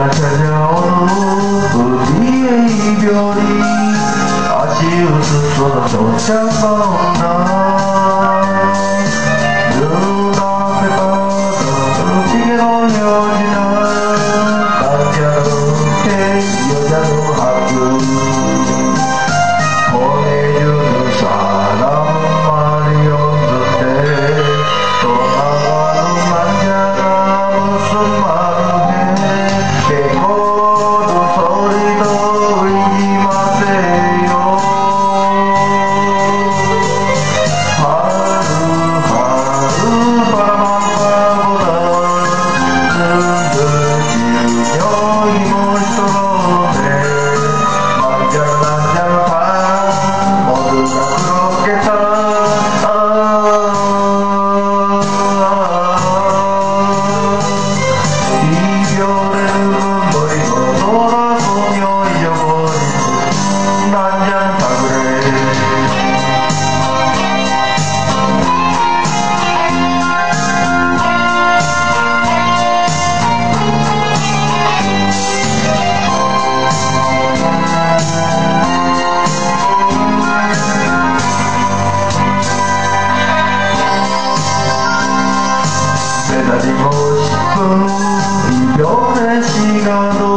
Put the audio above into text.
在前面我不必表里那就是说走向共 그때까지 멈춘 이별의 시간도